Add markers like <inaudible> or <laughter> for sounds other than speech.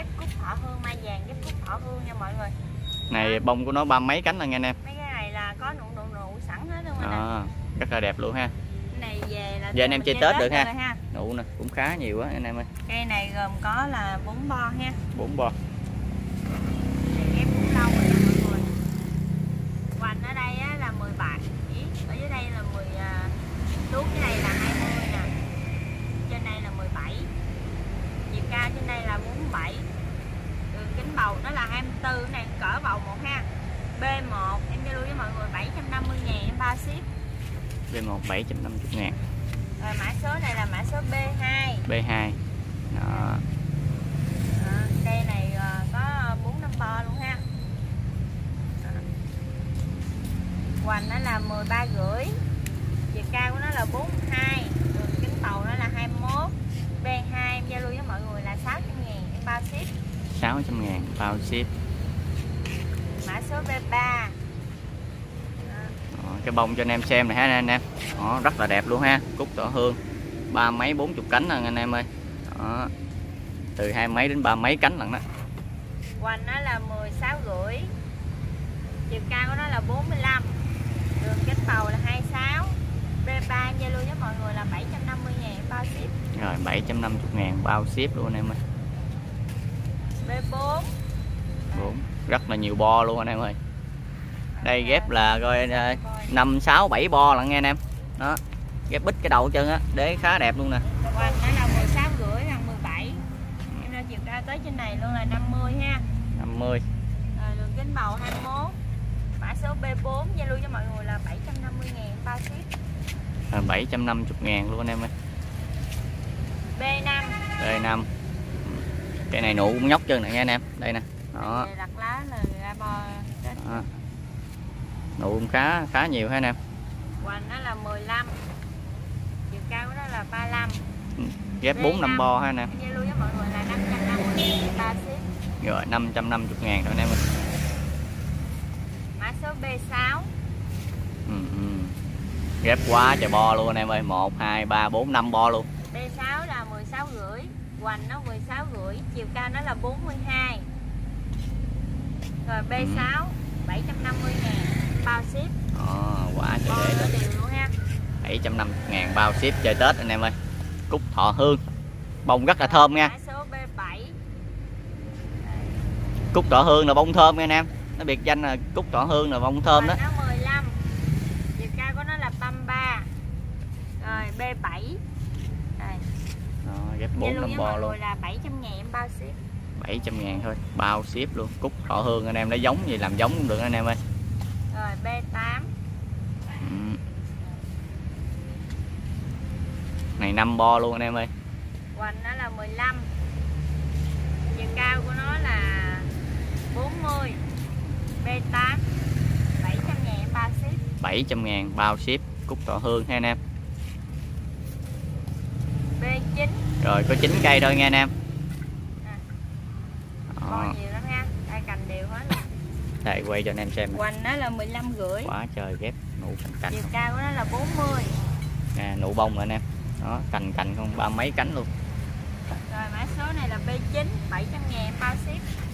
ghép cúc thọ hương mai vàng ghép cúc thọ hương nha mọi người. Này bông của nó ba mấy cánh là nghe anh em. Mấy cái này là có nụ nụ nụ sẵn hết luôn à, rất là đẹp luôn ha. Này về là Giờ anh em chơi Tết được ha. rồi nụ nè cũng khá nhiều á anh em ơi. Cây này gồm có là bốn bo ha bốn bo Này ghép cũng lâu rồi nha mọi người hoành ở đây á, là 17 ở dưới đây là 10 à, tuốt cái này là 20 nè trên đây là 17 chiều cao trên đây là 47 đường kính bầu 24 này cỡ bầu một ha. B1 em giao lưu với mọi người 750 ngàn em bao ship. B1 750 ngàn. Rồi mã số này là mã số B2 B2 đó. Cây này ờ, có 4 năm bo luôn ha. Đó. hoành nó là 13 rưỡi. Chiều cao của nó là 42 đường kính tàu nó là 21 B2 em giao lưu với mọi người là 600 ngàn em bao ship. 600 ngàn bao ship số B3 Đó, cái bông cho anh em xem này ha anh em. Đó, rất là đẹp luôn ha cúc tỏ hương. Ba mấy bốn chục cánh lần anh em ơi. Đó. từ hai mấy đến ba mấy cánh lần đó. Hoành nó là 16 rưỡi chiều cao của nó là 45 đường kính bầu là 26 B3 em giao lưu với mọi người là 750 ngàn bao ship. Rồi 750 ngàn bao ship luôn anh em ơi. B4 bốn rất là nhiều bo luôn anh em ơi. Đây ghép là coi năm sáu bảy bo lận nghe anh em. Đó ghép bít cái đầu trơn á đế khá đẹp luôn nè. Hoành nó là 16 rưỡi gần 17 Em ra chiều cao tới trên này luôn là 50 ha. 50 Rồi đường kính bầu 21 Mã số B4 giao lưu cho mọi người là 750 ngàn bao ship. Rồi 750 ngàn luôn anh em ơi. B5 đây năm. Cái này nụ cũng nhóc chân này nghe anh em. Đây nè đó. Đặt lá là ra bo chết. Đó. nụ cũng khá khá nhiều ha anh em? Hoành nó là 15 Chiều cao của nó là 35 ghép 4 năm bo ha anh em? Giao lưu với mọi người là 550 ngàn bao ship. Rồi 550 ngàn anh em ơi. Mã số B6 ừ, ừ. ghép quá trời bo luôn anh em ơi. 1 2 3 4 5 bo luôn. B6 là 16 rưỡi. Hoành nó 16 rưỡi. Chiều cao nó là 42 Rồi B6 750 ngàn Bao ship. Đó, quá trời Bo để đều luôn. ha. 750 ngàn bao ship chơi Tết anh em ơi. Cúc thọ hương. Bông rất là thơm nha. số B7 cúc thọ hương là bông thơm nha anh em. Nó biệt danh là cúc thọ hương là bông thơm đó. Nó 15 Chiều cao của nó là 33 Rồi B7 Đây Đó, ghép Giao 4 lưu năm mọi luôn. là 700 ngàn em bao ship 700 ngàn thôi bao ship luôn cúc thọ hương anh em lấy giống gì làm giống cũng được anh em ơi. Rồi B8 ừ. này 5 bo luôn anh em ơi. Hoành nó là 15 Chiều cao của nó là 40 B8 700 ngàn bao ship. 700 ngàn bao ship cúc thọ hương ha anh em. B9 rồi có 9 cây thôi nha anh em Đó, nhiều lắm ha Đây cành đều hết <laughs> đây quay cho anh em xem. Hoành nó là 15 rưỡi. Quá trời ghép nụ cành cành Chiều cao của nó là 40 nè nụ bông rồi anh em đó cành cành không ba mấy cánh luôn. Rồi mã số này là B9 700 ngàn bao ship